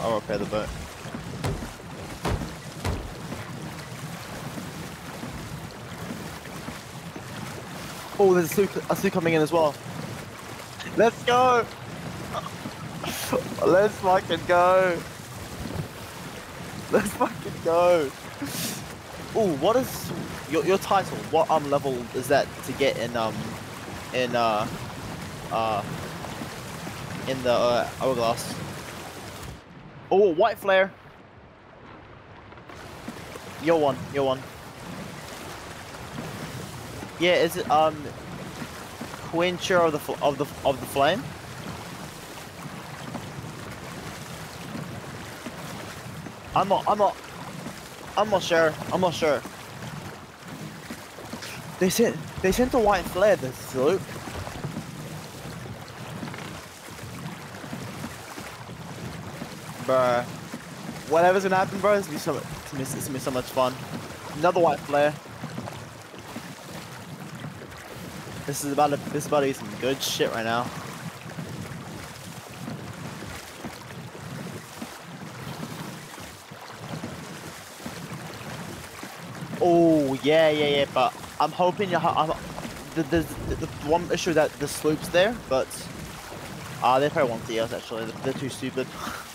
I'll repair the boat. Oh, there's a sloop, a coming in as well. Let's go! Let's fucking go! Let's fucking go! Oh, what is your your title? What um level is that to get in um in uh uh in the uh, hourglass? Oh, white flare. You're one. You're one. Yeah, is it um quencher of the of the of the flame? I'm not. I'm not. I'm not sure. I'm not sure. They sent. They sent a white flare. The sloop. Whatever's gonna happen, bro, it's gonna be so, it's gonna be, so much fun. Another white flare. This is about to, this is about to be some good shit right now. Oh yeah, yeah, yeah. But I'm hoping. I'm, the, the, the, the one issue that the sloop's there, but ah, they probably won't see us. Actually, they're too stupid.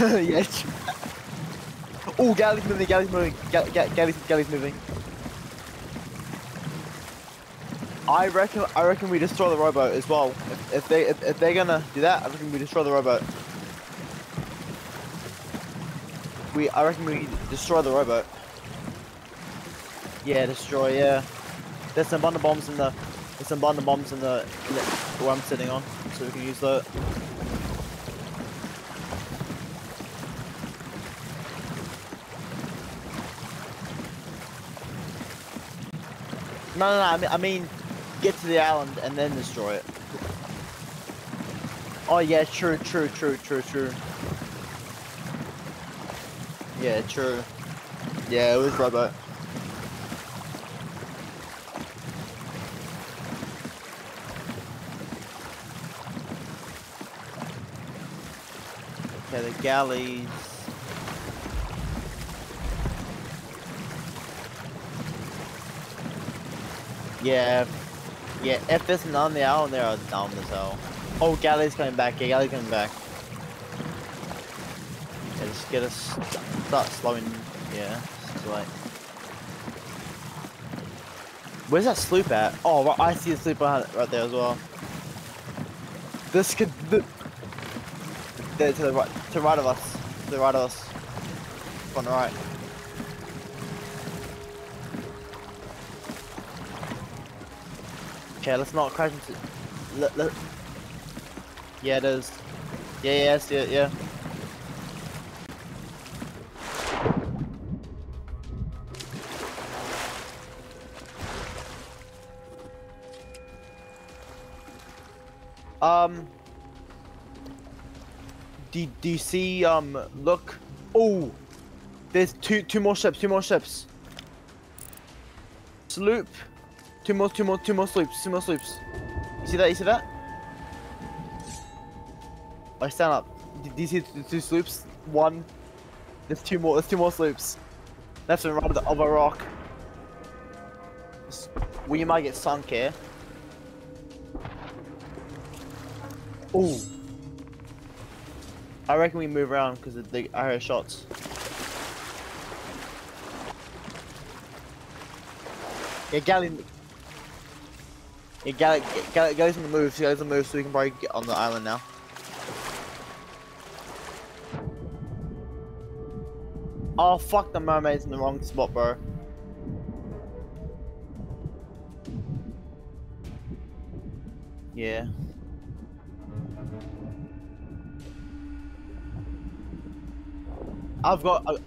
yeah. Oh, galley's moving. Galley's moving. Ga ga galley's, galley's moving. I reckon. I reckon we destroy the rowboat as well. If, if they if, if they're gonna do that, I reckon we destroy the rowboat. We. I reckon we destroy the rowboat. Yeah, destroy. Yeah. There's some bundle bombs in the. There's some bundle bombs in the, in the where I'm sitting on, so we can use that. No, no, no. I mean, I mean, get to the island and then destroy it. Oh yeah, true, true, true, true, true. Yeah, true. Yeah, it was rowboat. Okay, the galleys. Yeah, yeah. If none on the island, there, was down as hell. Oh, galley's coming back. Yeah, galley's coming back. Yeah, just get us start slowing. Yeah, it's like. Where's that sloop at? Oh, right, I see the sloop right there as well. This could. The, there, to the right, to the right of us. To the right of us. On the right. Okay, let's not crash into. Let, let, yeah, it is. Yeah, yeah, I see it, yeah. Um. Do, do you see, um, look. Oh! There's two, two more ships, two more ships. Sloop. Two more, two more, two more sloops, two more sloops. You see that? You see that? I stand up. Do you see the two sloops? One. There's two more. There's two more sloops. Left and right of, the, other rock. We might get sunk here. Ooh. I reckon we move around because the I heard shots. Yeah, galley. Yeah, galley, galley, galley's on the move. Galley's on the move, so we can probably get on the island now. Oh fuck, the mermaid's in the wrong spot, bro. Yeah. I've got.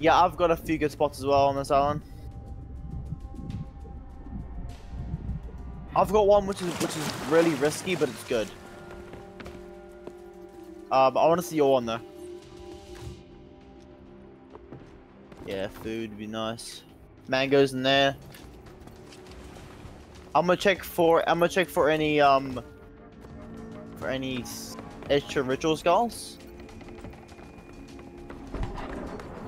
Yeah, I've got a few good spots as well on this island. I've got one which is which is really risky, but it's good. But I want to see your one though. Yeah, food would be nice. Mangoes in there. I'm gonna check for I'm gonna check for any um for any extra ritual skulls.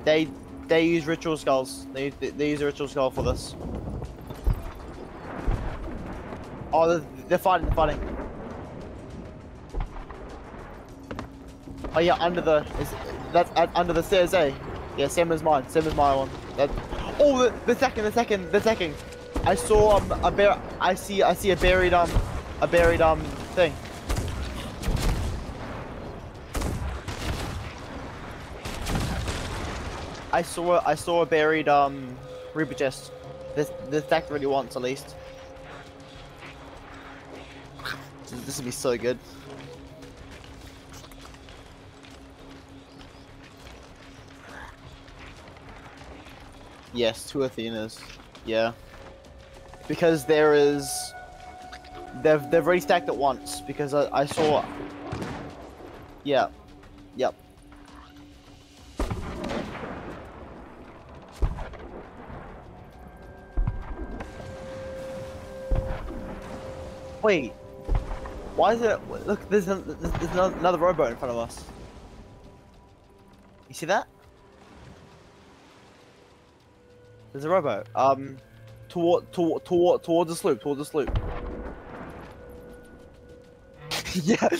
They they use ritual skulls. They, they use a ritual skull for this. Oh, they're, fighting. They're fighting. Oh yeah, under the is that's uh, under the stairs, eh? Yeah, same as mine. Same as my one. That. Oh, the, the second, the second, the second. I saw um a bear. I see I see a buried um a buried um thing. I saw I saw a buried um Reaper chest. This this deck really wants at least. This, would be so good. Yes, two Athenas. Yeah. Because there is they've they've already stacked it once because I, I saw Yeah. Yep. Wait. Why is it look there's, a, there's another another rowboat in front of us. You see that? There's a rowboat. Um, toward, toward, toward, towards the sloop, towards the sloop. yeah.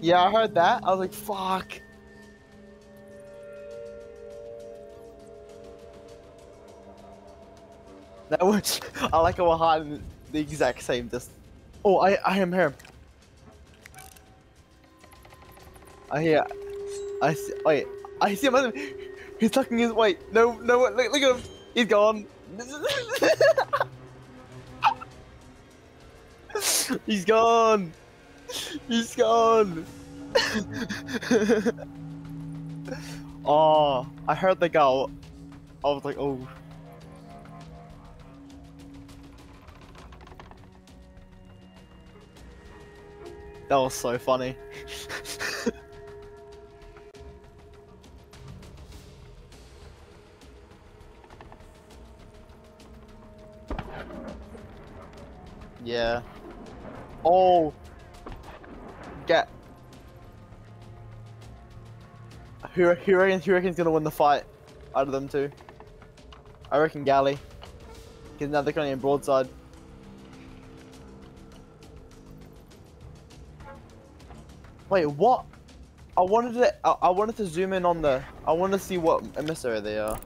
yeah, I heard that. I was like, fuck. That was. I like how we're hiding the exact same distance. Oh, I I am here. I hear. I see. Wait. I see him. He's tucking his. Wait. No. No. Look, look at him. He's gone. He's gone. He's gone. oh, I heard the go. I was like, oh. That was so funny. yeah. Oh. Get. Who, who, reckons, who reckon's gonna win the fight out of them two? I reckon Galley. Because now they're in broadside. Wait, what? I wanted to. I, I wanted to zoom in on the. I want to see what emissary they are.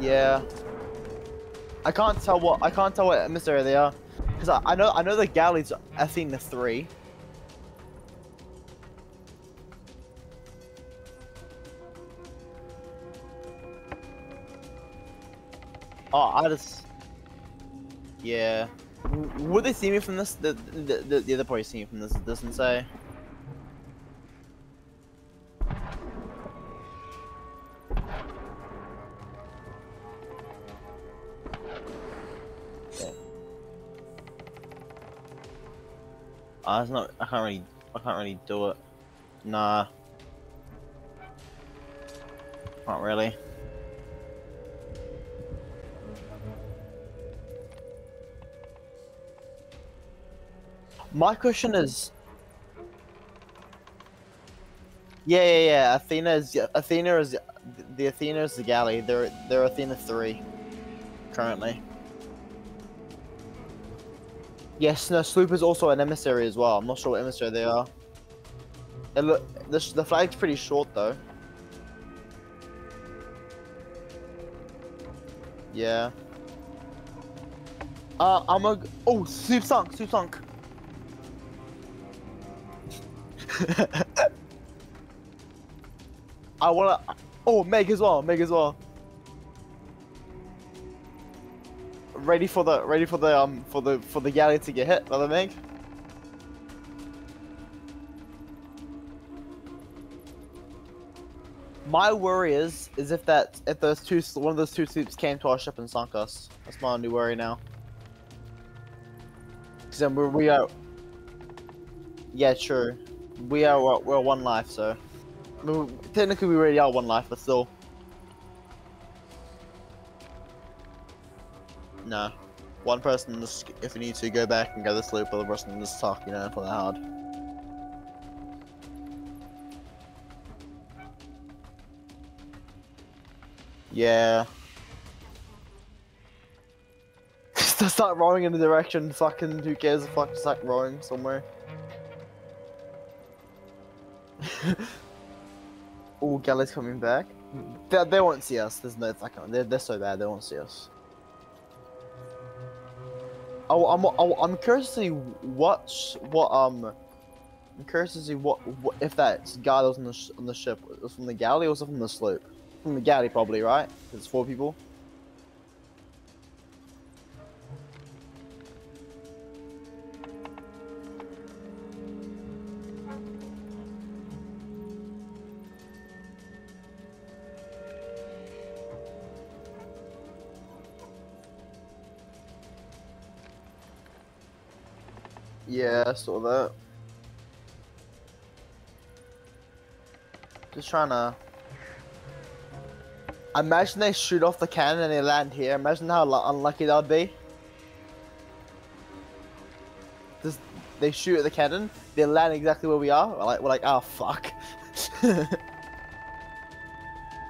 Yeah. I can't tell what. I can't tell what emissary they are, because I, I know. I know the galleys. I think the three. Oh, I just. Yeah. Would they see me from this? The the the, the other party see me from this distance. I. Yeah. Ah, it's not. I can't really. I can't really do it. Nah. Not really. My question is. Yeah, yeah, yeah. Athena is Athena is the Athena is the galley. They're they're Athena three, currently. Yes, no. Sloop is also an emissary as well. I'm not sure what emissary they are. It look the the flag's pretty short though. Yeah. Uh, I'm a. Oh, Sloop sunk. Sloop sunk. I wanna. Oh, Meg as well. Meg as well. Ready for the ready for the um for the for the galley to get hit by the Meg. My worry is is if that if those two one of those two sleeps came to our ship and sunk us. That's my only worry now. Because then we're, we are. Yeah, true. We are we're, one life, so. I mean, technically, we really are one life, but still. No. One person, just, if we need to, go back and go this loop, other person just talk, you know, for that hard. Yeah. Just start rowing in the direction, fucking who cares if fuck, just like rowing somewhere. oh, Galley's coming back. They, they won't see us, there's no, like, they're, they're so bad, they won't see us. Oh, I'm, oh, I'm curious to see what, what, um, I'm curious to see what, what if that guy that was on the, on the ship was from the galley or was it from the sloop? From the galley, probably, right? It's four people. Yeah, I saw that. Just trying to. Imagine they shoot off the cannon and they land here. Imagine how unlucky that would be. Just, they shoot at the cannon, they land exactly where we are. We're like, we're like, oh fuck.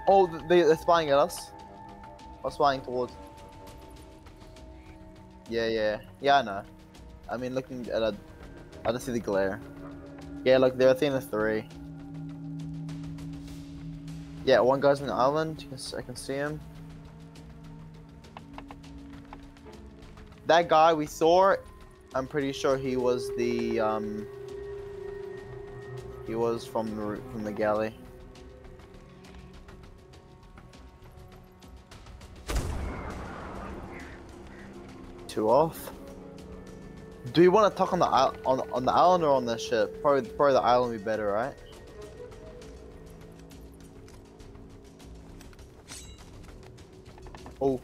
oh, they, they're spying at us. Or spying towards. Yeah, yeah, yeah. I know. I mean, looking at a, I just see the glare. Yeah, look, they're within the three. Yeah, one guy's on the island. I can see him. That guy we saw, I'm pretty sure he was the um. He was from the from the galley. Two off. Do you want to talk on the on on the island or on the ship? Probably probably the island would be better, right? Oh.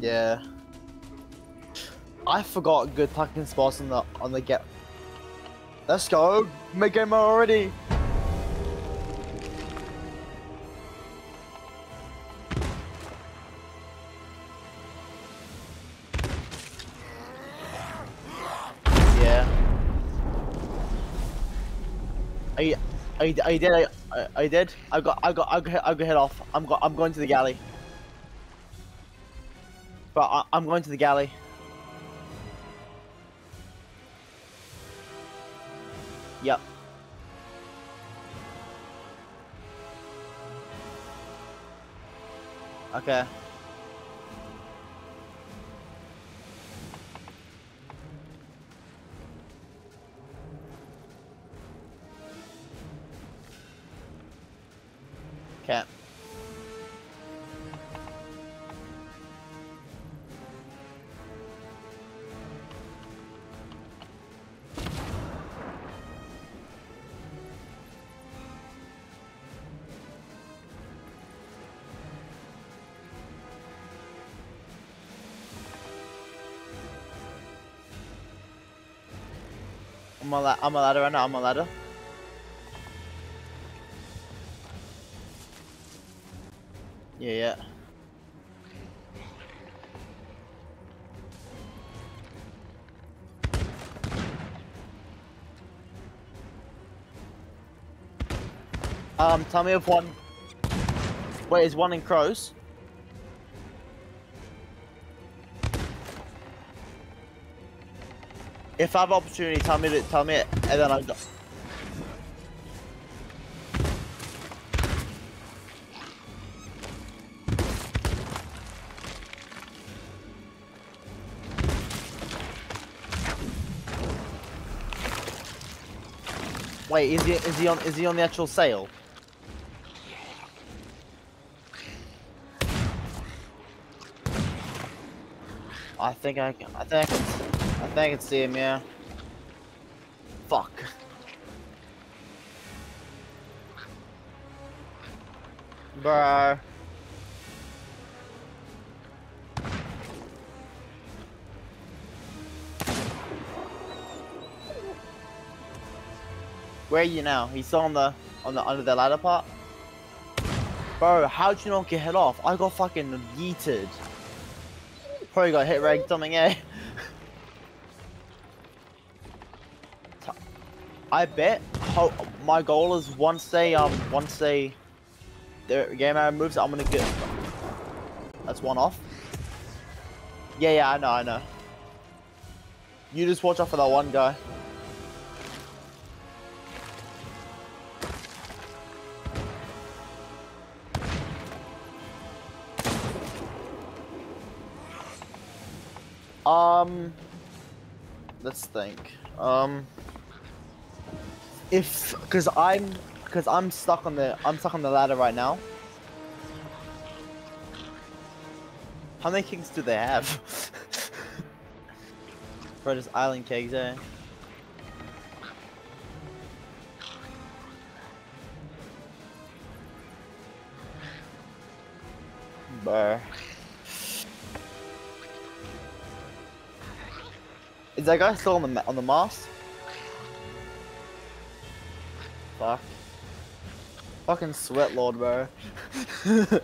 Yeah. I forgot good tucking spots on the on the get Let's go! Make game already! Yeah. I, I, I did. I, I did. I got. I got. I got. I got hit off. I'm. Go, I'm going to the galley. But I, I'm going to the galley. Okay. I'm a, la I'm a ladder right now, I'm a ladder. Yeah, yeah. Um, tell me if one... Wait, is one in crows? If I have opportunity, tell me to tell me it, and then I'll go. Wait, is he is he on is he on the actual sail? I think I can. I think I can. I can see him, yeah. Fuck. Bro. Where are you now? He's still on the on the under the ladder part? Bro, how'd you not get hit off? I got fucking yeeted. Probably got hit ragged something, eh? I bet ho my goal is once they um once they the game out moves, I'm gonna get that's one off. Yeah, yeah, I know, I know. You just watch out for that one guy. Um, let's think. Um, if because I'm because I'm stuck on the I'm stuck on the ladder right now. How many kings do they have? Bro, just island kegs, eh? Bruh. Is that guy still on the on the mast? Fucking sweat lord, bro.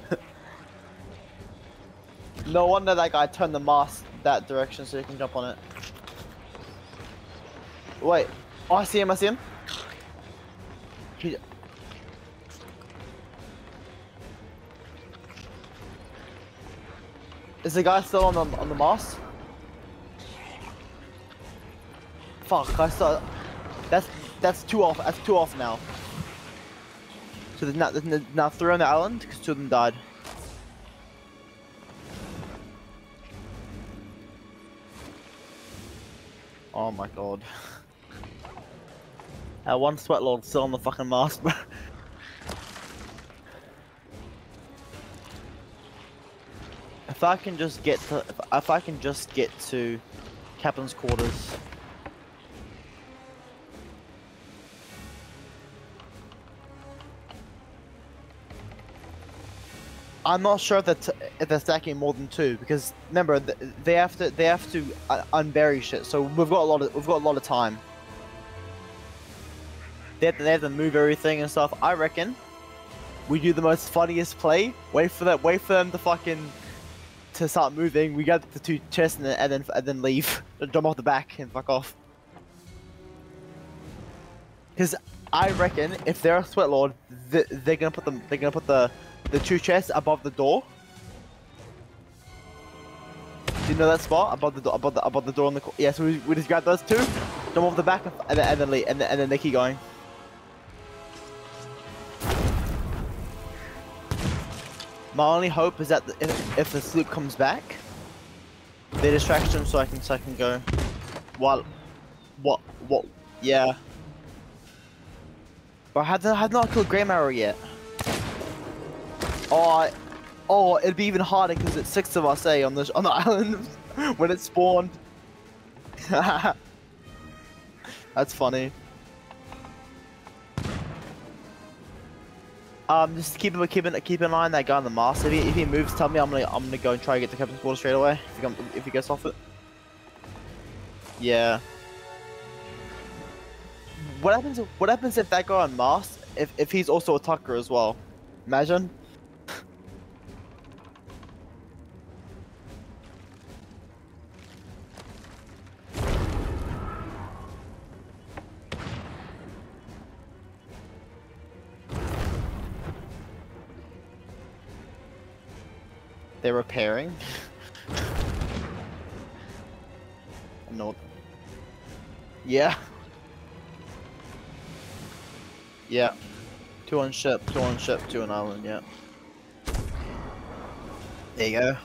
no wonder that guy turned the mast that direction so he can jump on it. Wait. Oh, I see him, I see him. He... Is the guy still on the on the mast? Fuck, I saw. That's that's two off. That's two off now. So there's not now three on the island because two of them died. Oh my god. Uh, one sweat lord still on the fucking mast, bro. if I can just get to, if I can just get to captain's quarters. I'm not sure that if they're stacking more than two because remember they have to they have to uh, unbury shit. So we've got a lot of we've got a lot of time. They have, to, they have to move everything and stuff. I reckon we do the most funniest play. Wait for that. Wait for them to fucking to start moving. We get the two chests and then and then, and leave. Jump off the back and fuck off. Because I reckon if they're a sweat lord, they're gonna put them. They're gonna put the the two chests above the door. Do you know that spot above the door, above the above the door on the? Yeah, so we, we just grab those two, jump off the back, and then and then leave, and then, and then they keep going. My only hope is that the, if, if the sloop comes back, they distract him so I can so I can go. While, what what? Yeah. But I had I had not killed Graymarrow yet. Oh, oh, it'd be even harder because it's six of us, eh, on the on the island when it spawned. That's funny. Um, just keep him, keep an, keep an eye on that guy on the mast. If he, if he moves, tell me. I'm gonna I'm gonna go and try to get the captain's quarter straight away. If he if he gets off it. Yeah. What happens? What happens if that guy on mast? If if he's also a tucker as well? Imagine. They're repairing. no. Yeah. Yeah. Two on ship, two on ship, two on island, yeah. There you go.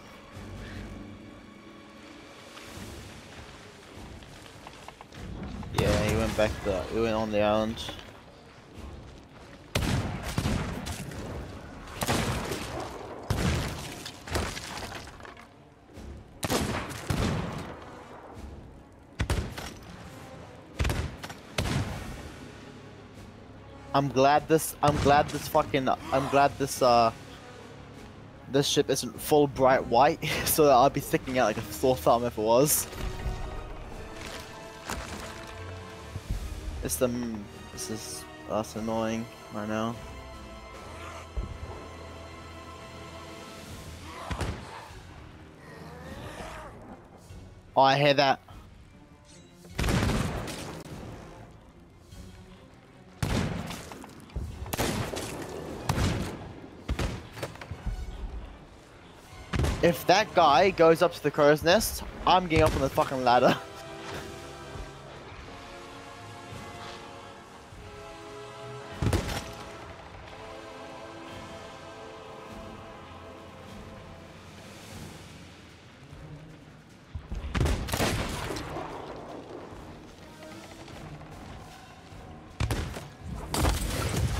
Yeah, he went back to, he went on the island. I'm glad this. I'm glad this fucking. I'm glad this. Uh, this ship isn't full bright white, so that I'd be sticking out like a sore thumb if it was. It's the. This is. That's annoying right now. Oh, I hear that. If that guy goes up to the crow's nest, I'm getting up on the fucking ladder.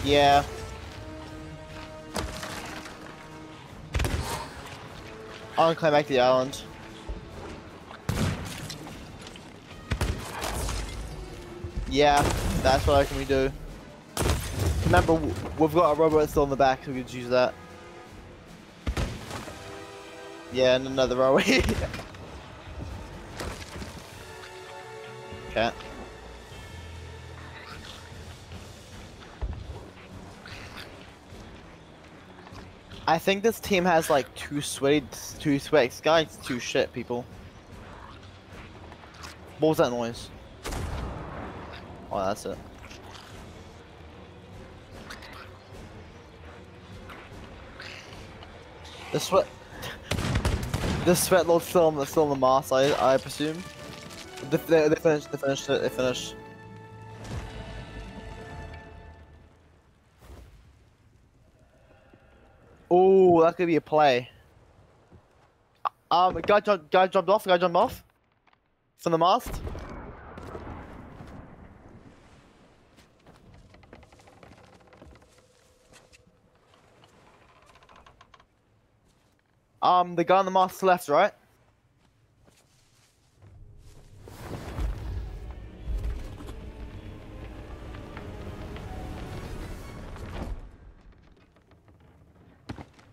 Yeah. I'll climb back to the island. Yeah, that's what I can we do. Remember, we've got a robot still in the back, so we could use that. Yeah, and another row. okay. I think this team has like two sweaty, two sweat guys, two shit people. What was that noise? Oh, that's it. The sweat, the sweat lord's still on the still on the mast. I I presume. They, they, finished. They finished. They finished. Oh, that could be a play. Um, guy, jumped, guy jumped off. Guy jumped off from the mast. Um, the guy on the mast left, right?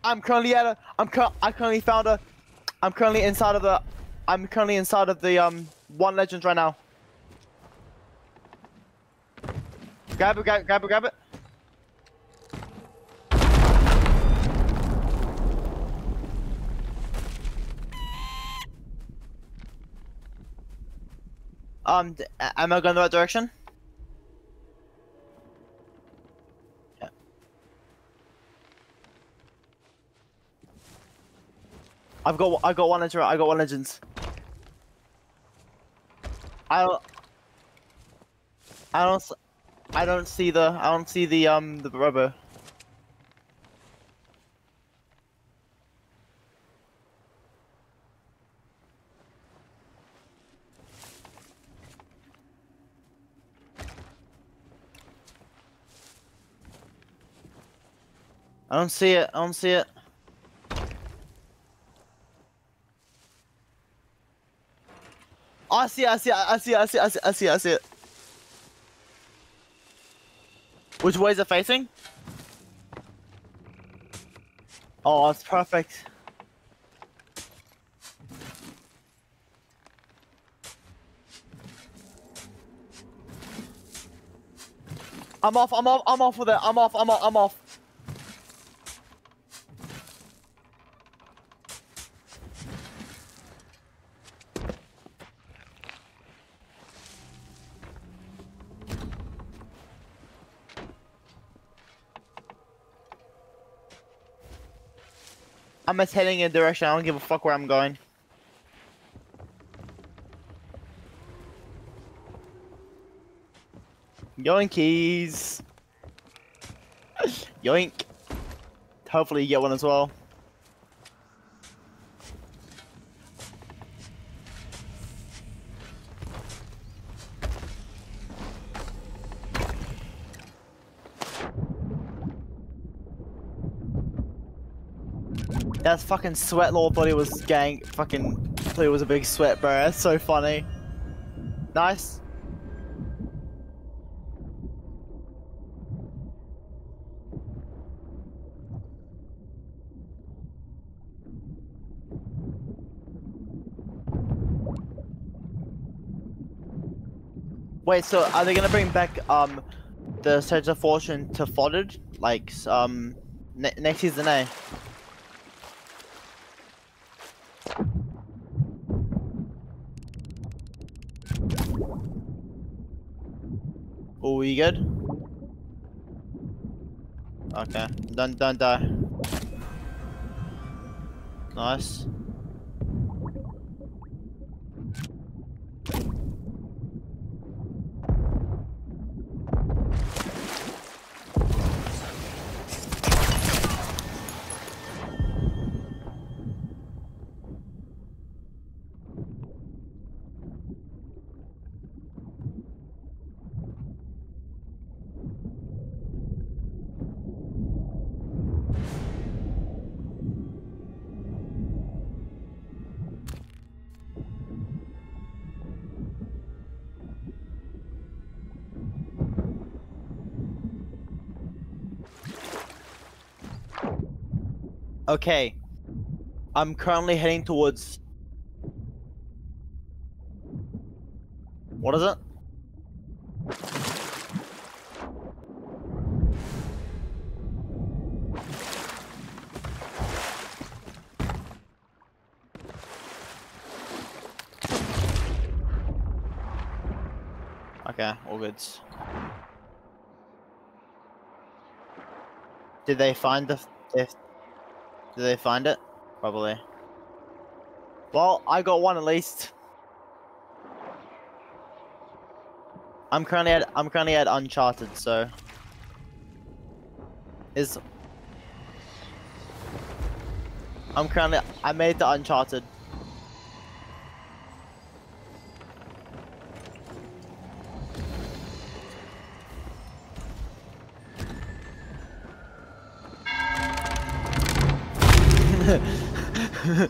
I'm currently at a. I'm cur I currently found a. I'm currently inside of the. I'm currently inside of the um one legends right now. Grab it, grab it, grab it, grab it. Um, am I going the right direction? I've got I got one legend. I got one legends. I don't. I don't. I don't see the. I don't see the um the rubber. I don't see it. I don't see it. Oh, I see I see I see I see I see I see I see it. Which way is it facing? Oh, it's perfect. I'm off, I'm off, I'm off with it, I'm off, I'm off, I'm off. I'm just heading in a direction. I don't give a fuck where I'm going. Yoinkies! Yoink! Hopefully you get one as well. That fucking sweat lord body was gang fucking thought was a big sweat, bro. That's so funny. Nice. Wait, so are they gonna bring back um the Sage of Fortune to Fodded? Like um ne next season, eh? You good? Okay, don't don't die. Nice. Okay. I'm currently heading towards. What is it? Okay, all good. Did they find the? Did they find it? Probably. Well, I got one at least. I'm currently at I'm currently at Uncharted, so is I'm currently I made the Uncharted.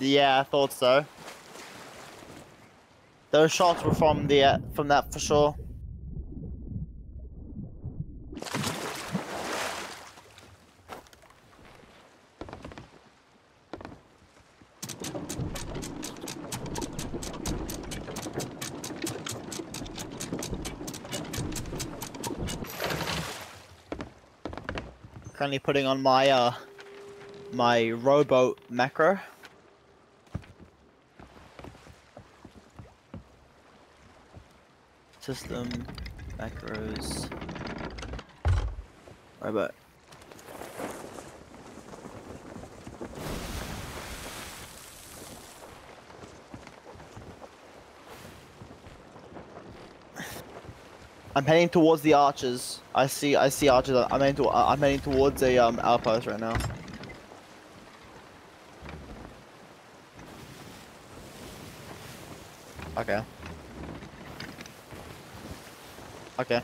yeah, I thought so. Those shots were from the uh, from that for sure. Currently putting on my uh my rowboat macro. System macros rowboat. I'm heading towards the archers. I see, I see archers. I'm heading, to, I'm heading towards a um outpost right now. Okay. Okay.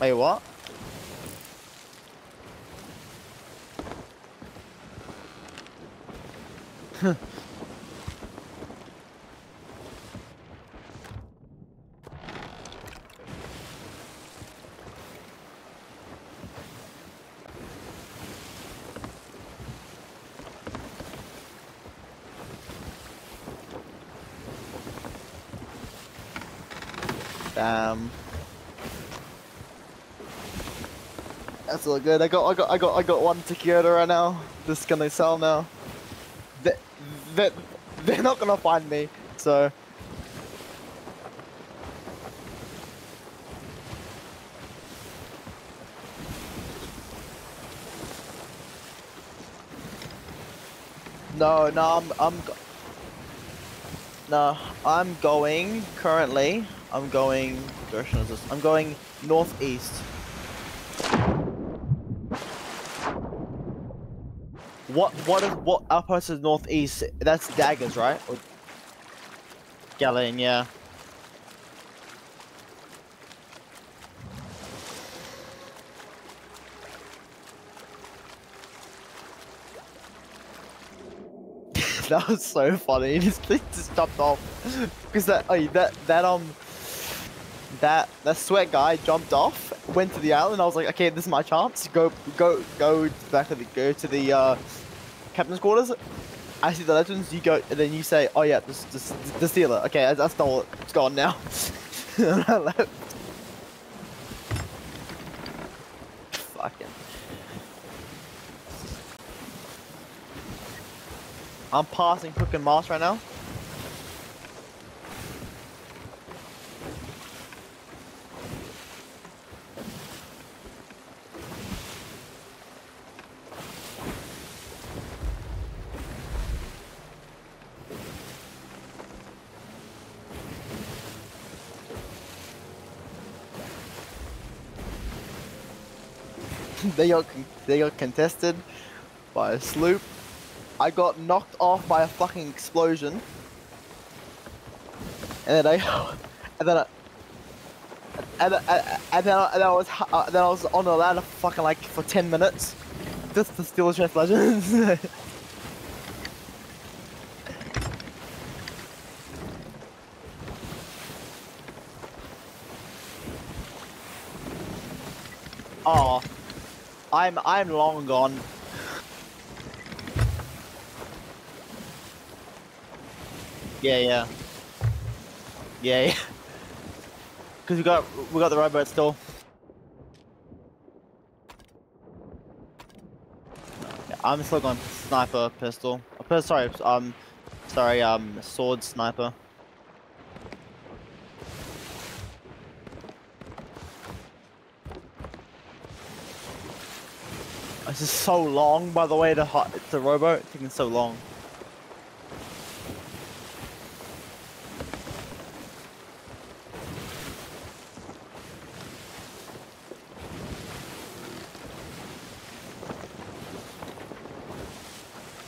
Wait, what? Damn. That's all good. I got, I got, I got, I got one Toyota right now. Just gonna sell now. They, they, they're not gonna find me. So. No, no, I'm, I'm, no, I'm going currently. I'm going. Direction is this? I'm going northeast. What? What is what outpost is northeast? That's daggers, right? Or... Galen, yeah. that was so funny. He just, just jumped off because that oh, that that um that that sweat guy jumped off went to the island. I was like, okay, this is my chance. Go, go, go back to the go to the uh, captain's quarters. I see the legends. You go, and then you say, oh yeah, this, this, the stealer. Okay, I, I stole it. It's gone now. I left. Fucking. I'm passing Crook and Mars right now. They got they got contested by a sloop. I got knocked off by a fucking explosion, and then I, and then I, and, then- and then I, and I was uh, then I was on the ladder for fucking like for ten minutes. This the Steel Chest Legends. oh, I'm I'm long gone. Yeah, yeah. Yeah, yeah. Cause we got we got the rowboat still. I'm still going sniper pistol. Pis- Sorry, um, sorry, um, sword sniper. This is so long, by the way, to hot the rowboat. It's taking so long.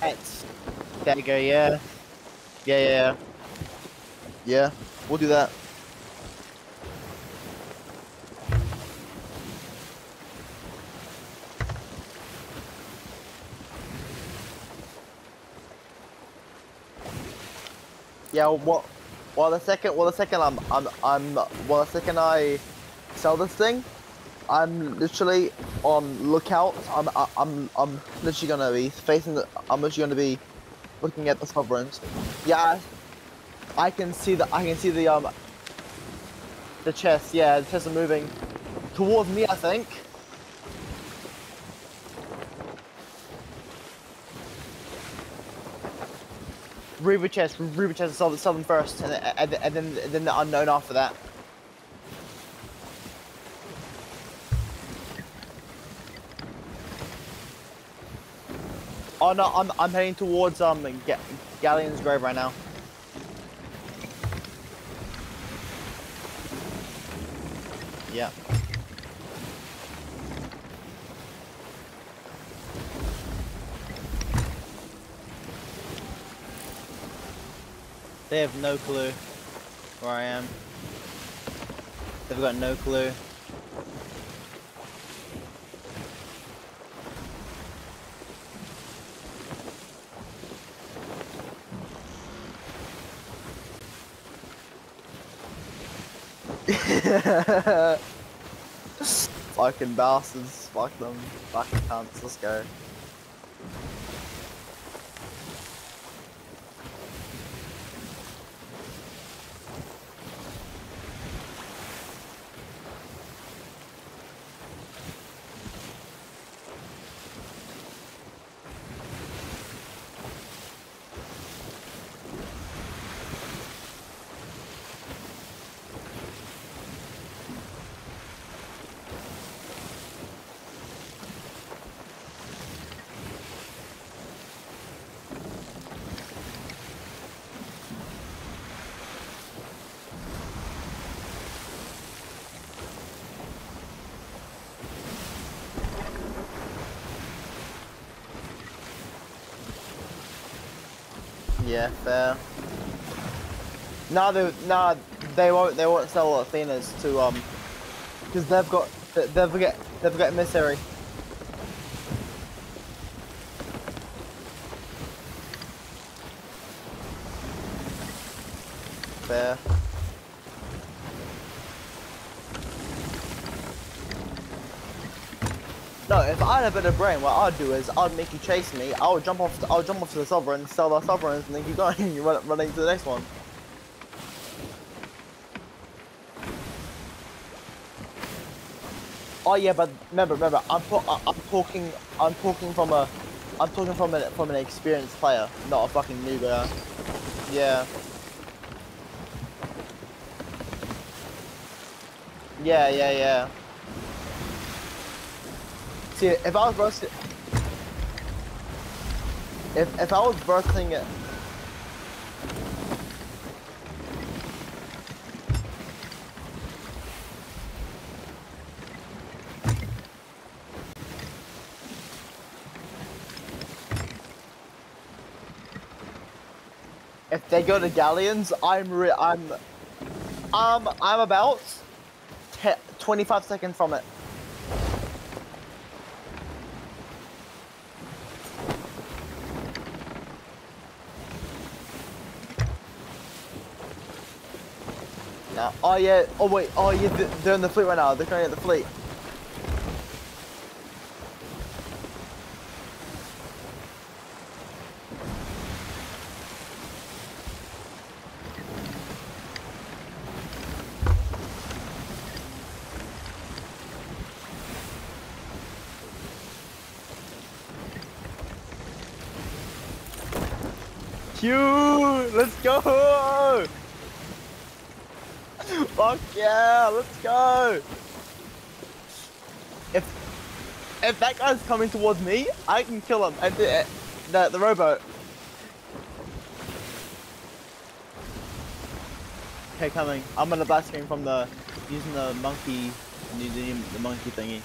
It's there you go, yeah. Yeah, yeah, yeah. Yeah, we'll do that. Yeah, well, well, the second, well, the second I'm, I'm, I'm, well, the second I sell this thing, I'm literally on lookout. I'm, I'm, I'm literally gonna be facing the, I'm literally gonna be looking at the sovereigns. Yeah, I can see the, I can see the, um, the chest. Yeah, the chests are moving towards me. I think. Reaver chest, Reaver chest, the southern first, and, and, and then and then the unknown after that. Oh no, I'm I'm heading towards um Ga Galleon's Grove right now. Yeah. They have no clue where I am. They've got no clue. Fucking bastards. Fuck them. Fucking cunts. Let's go. Fair. No, they no, they won't. They won't sell Athenas to um, because they've got they- they've got they've got emissary. Fair. No, if I had a bit of brain, what I'd do is I'd make you chase me. I would jump off. The, I would jump off to the sovereign, sell the sovereigns, and then keep going. you run running to the next one. Oh yeah, but remember, remember, I'm I'm talking, I'm talking from a, I'm talking from an from an experienced player, not a fucking noob. Yeah. Yeah, yeah, yeah. See, if I was roasting, if if I was roasting it. If they go to galleons, I'm re I'm, um, I'm about 25 seconds from it. Now. Oh yeah. Oh wait. Oh yeah. They're in the fleet right now. They're to get the fleet. Q, let's go! Fuck yeah, let's go! If if that guy's coming towards me, I can kill him. And the, the, the rowboat. Okay, coming. I'm gonna blast him from the using the monkey, using the monkey thingy.